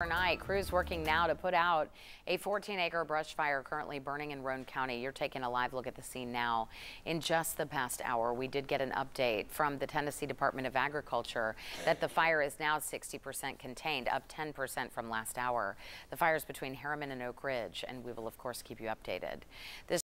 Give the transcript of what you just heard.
Overnight, crews working now to put out a 14 acre brush fire currently burning in Roane County. You're taking a live look at the scene now. In just the past hour, we did get an update from the Tennessee Department of Agriculture that the fire is now 60% contained, up 10% from last hour. The fire is between Harriman and Oak Ridge, and we will, of course, keep you updated. This